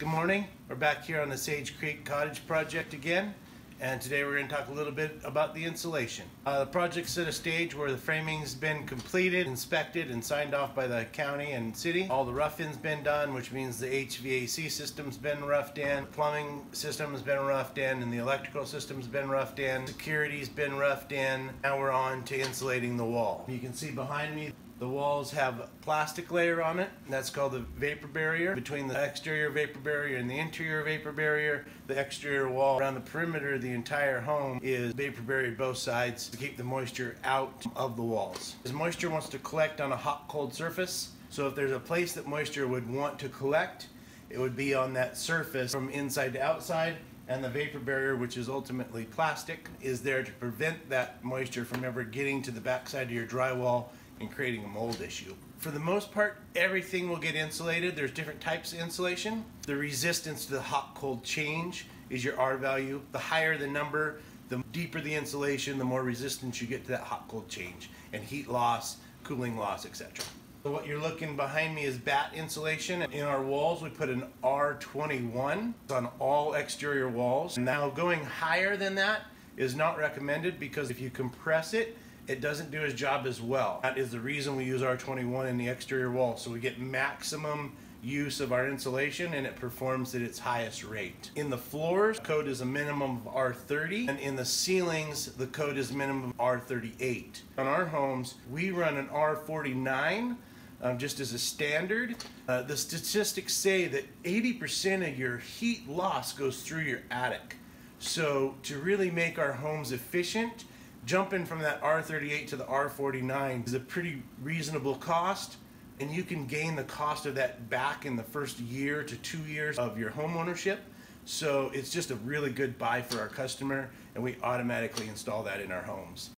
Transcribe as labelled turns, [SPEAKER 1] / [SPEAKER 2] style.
[SPEAKER 1] Good morning. We're back here on the Sage Creek Cottage project again, and today we're going to talk a little bit about the insulation. Uh, the project's at a stage where the framing's been completed, inspected, and signed off by the county and city. All the roughing's been done, which means the HVAC system's been roughed in, plumbing system's been roughed in, and the electrical system's been roughed in. Security's been roughed in. Now we're on to insulating the wall. You can see behind me the walls have a plastic layer on it. That's called the vapor barrier. Between the exterior vapor barrier and the interior vapor barrier, the exterior wall around the perimeter of the entire home is vapor barrier both sides to keep the moisture out of the walls. As moisture wants to collect on a hot cold surface, so if there's a place that moisture would want to collect, it would be on that surface from inside to outside and the vapor barrier, which is ultimately plastic, is there to prevent that moisture from ever getting to the backside of your drywall and creating a mold issue. For the most part, everything will get insulated. There's different types of insulation. The resistance to the hot cold change is your R value. The higher the number, the deeper the insulation, the more resistance you get to that hot cold change and heat loss, cooling loss, etc. So what you're looking behind me is batt insulation. In our walls, we put an R21 on all exterior walls. Now going higher than that is not recommended because if you compress it, it doesn't do its job as well. That is the reason we use R21 in the exterior wall, so we get maximum use of our insulation and it performs at its highest rate. In the floors, code is a minimum of R30 and in the ceilings, the code is minimum R38. On our homes, we run an R49 um, just as a standard. Uh, the statistics say that 80% of your heat loss goes through your attic. So to really make our homes efficient, jumping from that R38 to the R49 is a pretty reasonable cost and you can gain the cost of that back in the first year to two years of your home ownership. So it's just a really good buy for our customer and we automatically install that in our homes.